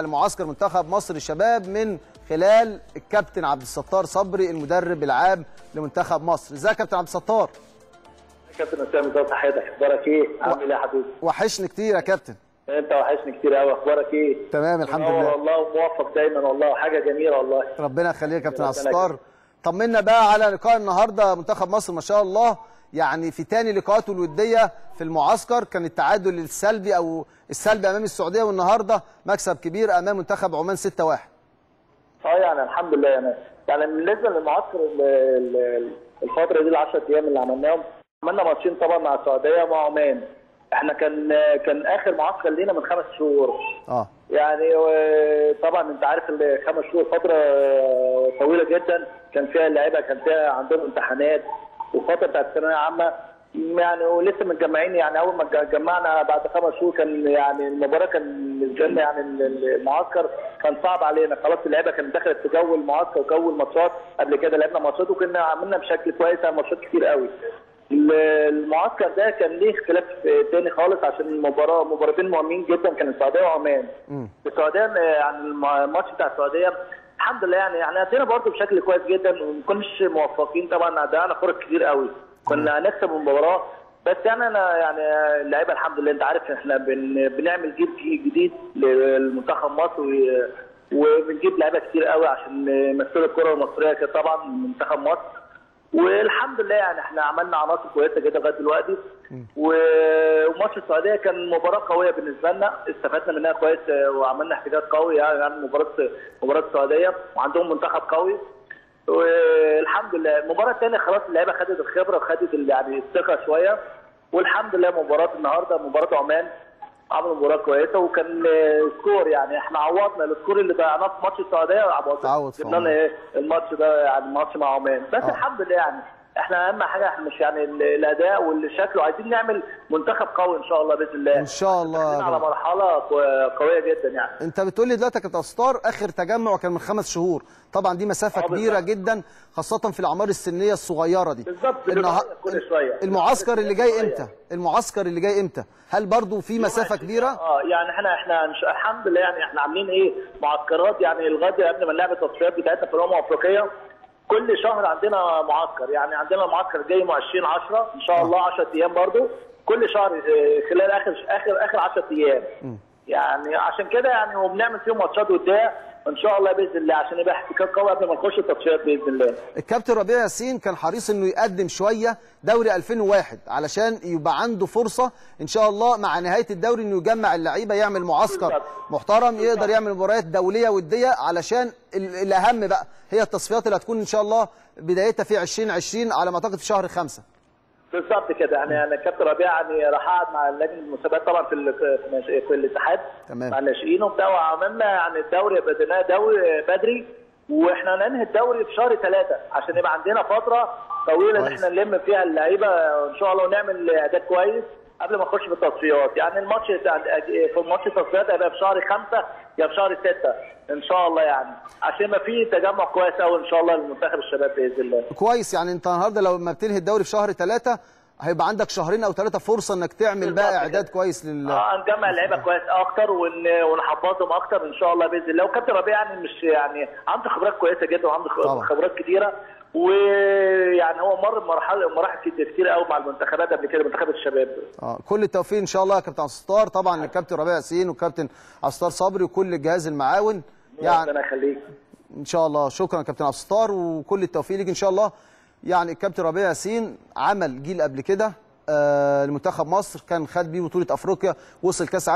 المعسكر منتخب مصر الشباب من خلال الكابتن عبد الستار صبري المدرب العام لمنتخب مصر. ازيك يا كابتن عبد الستار؟ كابتن اسامه ازي صحتك أخبارك إيه؟ عامل إيه يا حبيبي؟ وحشني كتير يا كابتن. انت وحشني كتير قوي. أخبارك إيه؟ تمام الحمد لله. والله وموفق دايما والله. حاجة جميلة والله. ربنا يخليك يا كابتن عبد الستار. طمنا بقى على لقاء النهارده منتخب مصر ما شاء الله. يعني في تاني لقاءاته الودية في المعسكر كان التعادل السلبي أو السلبي أمام السعودية والنهاردة مكسب كبير أمام منتخب عمان 6-1 آه يعني الحمد لله يعني يعني بالنسبة للمعسكر ال- ال- الفترة دي ال 10 أيام اللي عملناهم عملنا ماتشين طبعا مع السعودية ومع عمان. إحنا كان كان آخر معسكر لينا من خمس شهور. آه. يعني طبعا أنت عارف الخمس شهور فترة طويلة جدا. كان فيها اللعيبه كان فيها عندهم امتحانات. والفترة بتاعت الثانوية عامه يعني ولسه متجمعين يعني أول ما اتجمعنا بعد خمس شهور كان يعني المباراه كان بالنسبة يعني المعسكر كان صعب علينا. خلاص اللعيبة كانت دخلت في جو المعسكر وجو الماتشات. قبل كده لعبنا ماتشات وكنا عملنا بشكل كويس على ماتشات كتير قوي. المعسكر ده كان ليه اختلاف تاني خالص عشان المباراة مباراتين مهمين جدا كان السعودية وعمان. السعودية يعني الماتش بتاع السعودية الحمد لله يعني يعني ادينا برضه بشكل كويس جدا وما كناش موفقين طبعا. ضيعنا فرص كتير قوي. كنا هنكسب المباراه بس يعني أنا يعني اللعيبة الحمد لله أنت عارف إحنا بن بنعمل جيل جديد للمنتخب مصر وبنجيب لعيبة كتير قوي عشان يمثلوا الكرة المصرية طبعا منتخب مصر. والحمد لله يعني إحنا عملنا عناصر كويسة جدا لغاية دلوقتي. وماتش السعودية كان مباراة قوية بالنسبة لنا. استفدنا منها كويس وعملنا احتجاج قوي يعني مباراة مباراة السعودية وعندهم منتخب قوي. والحمد لله. المباراة الثانية خلاص اللعيبة خدت الخبرة وخدت يعني الثقة شوية. والحمد لله مباراة النهارده مباراة عمان. عملوا مباراه كويسة وكان score يعني إحنا عوضنا ال score اللي ضيعناه في ماتش السعودية عوضنا جبنا لنا. إيه الماتش ده يعني ماتش مع عمان بس آه. الحمد لله يعني إحنا اهم حاجة إحنا مش يعني ال- الاداء والشكل وعايزين نعمل منتخب قوي ان شاء الله باذن الله. إن شاء الله على مرحلة قويه جدا يعني. انت بتقول لي دلوقتي يا كابتن ستار آخر تجمع كان من خمس شهور. طبعا دي مسافة آه كبيرة بالظبط. جدا خاصة في الأعمار السنية الصغيرة دي. بالظبط النها- كل شوية. المعسكر اللي جاي. إمتى؟ المعسكر اللي جاي إمتى؟ هل برضو في مسافة كبيرة؟ آه يعني إحنا إحنا شاء- الحمد لله يعني إحنا عاملين إيه؟ معسكرات يعني لغاية قبل ما نلعب التصفيات بتاعتنا في الامم الافريقيه كل شهر عندنا معسكر. يعني عندنا المعسكر الجاي مع 20 10 إن شاء الله 10 أيام برضو. كل شهر آه، خلال آخر آخر آخر 10 أيام. يعني عشان كده يعني وبنعمل فيهم ماتشات وديه إن شاء الله بإذن الله عشان يبقى احتكاك قوي قبل ما نخش التصفيات بإذن الله. الكابتن ربيع ياسين كان حريص إنه يقدم شوية دوري 2001 علشان يبقى عنده فرصة إن شاء الله مع نهاية الدوري إنه يجمع اللعيبة يعمل معسكر. محترم يقدر يعمل مباريات دولية ودية علشان ال- الأهم بقى هي التصفيات اللي هتكون إن شاء الله بدايتها في 2020 على ما أعتقد في شهر خمسة. بالظبط كده يعني أنا كابتن ربيع يعني راح اقعد مع لجنه المسابقات طبعا في في الاتحاد تمام. مع الناشئين وبتاع وعملنا يعني الدوري بديناه دوري بدري وإحنا ننهي الدوري في شهر ثلاثة عشان يبقى عندنا فترة طويلة إن. إحنا نلم فيها اللعيبة ان شاء الله ونعمل إعداد كويس قبل ما نخش في التصفيات. يعني الماتش في ماتش التصفيات هيبقى في شهر خمسة يا في شهر ستة إن شاء الله يعني. عشان يبقى في تجمع كويس قوي إن شاء الله لمنتخب الشباب بإذن الله. كويس يعني أنت النهارده لو ما بتنهي الدوري في شهر ثلاثة هيبقى عندك شهرين أو ثلاثة فرصة إنك تعمل بقى إعداد. كويس لل آه نجمع اللعيبة كويس أكتر ون... ونحفظهم أكتر إن شاء الله بإذن الله. وكابتن ربيع يعني مش يعني عنده خبرات كويسة جدا وعنده. خبرات كتيرة. ويعني هو مر بمراحل مراحل كتير قوي مع المنتخبات قبل كده منتخب الشباب. آه كل التوفيق إن شاء الله يا كابتن الستار طبعا الكابتن ربيع ياسين والكابتن الستار صبري وكل الجهاز المعاون. يعني ربنا يخليك. إن شاء الله. شكرا كابتن الستار وكل التوفيق ليك إن شاء الله. يعني الكابتن ربيع ياسين عمل جيل قبل كده آه لمنتخب مصر كان خد بيه بطولة أفريقيا وصل كأس